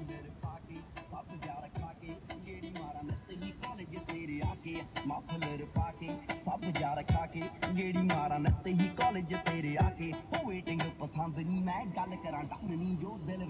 Muffler ਪਾ ਕੇ ਸਭ ਯਾਰ ਖਾ ਕੇ, ਗੇੜੀ ਮਾਰਾਂ ਨੱਤ ਹੀ ਕਾਲਜ ਤੇਰੇ ਆ ਕੇ। ਮਫਲਰ ਪਾ ਕੇ ਸਭ ਯਾਰ ਖਾ ਕੇ, ਗੇੜੀ ਮਾਰਾਂ ਨੱਤ ਹੀ ਕਾਲਜ ਤੇਰੇ ਆ ਕੇ। ਉਹ ਵੇਟਿੰਗ ਪਸੰਦ ਨਹੀਂ ਮੈਂ ਗੱਲ ਕਰਾਂ ਡੰਨ ਨਹੀਂ ਜੋ ਦਿਲ